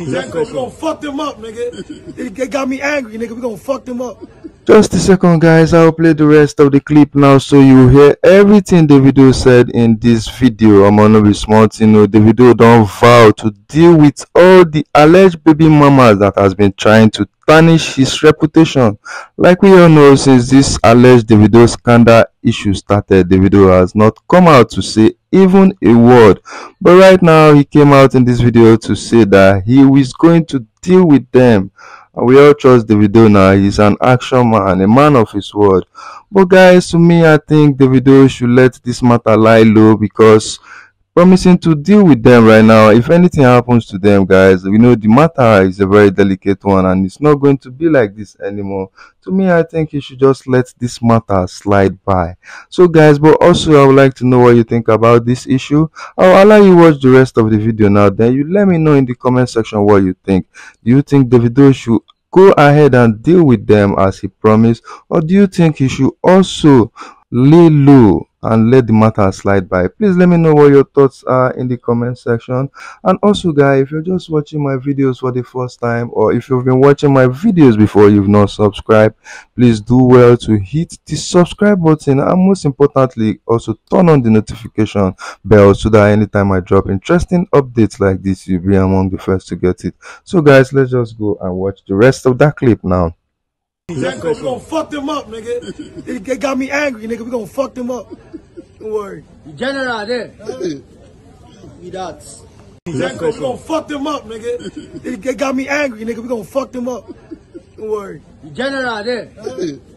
Exactly. We gonna fuck them up, nigga. It, it got me angry, nigga. We gonna fuck them up. Just a second, guys. I'll play the rest of the clip now so you hear everything Davido said in this video. I'm gonna be smart, you know. Davido don't vow to deal with all the alleged baby mamas that has been trying to tarnish his reputation. Like we all know, since this alleged Davido scandal issue started, Davido has not come out to say even a word. But right now, he came out in this video to say that he is going to deal with them. And we all trust Davido now. He's an action man, a man of his word. But guys, to me, I think Davido should let this matter lie low because promising to deal with them right now. If anything happens to them, guys, we know the matter is a very delicate one and it's not going to be like this anymore. To me, I think you should just let this matter slide by. So, guys, but also I would like to know what you think about this issue. I'll allow you watch the rest of the video now. Then you let me know in the comment section what you think. Do you think Davido should go ahead and deal with them as he promised, or do you think he should also lay low and let the matter slide by please let me know what your thoughts are in the comment section and also guys if you're just watching my videos for the first time or if you've been watching my videos before you've not subscribed please do well to hit the subscribe button and most importantly also turn on the notification bell so that anytime i drop interesting updates like this you'll be among the first to get it so guys let's just go and watch the rest of that clip now Exactly. We gonna fuck them up, nigga. It got me angry, nigga. We gonna fuck them up. Don't worry. General eh? there. We that. Exactly. We gonna fuck them up, nigga. It, it got me angry, nigga. We gonna fuck them up. Don't worry. General there. Eh?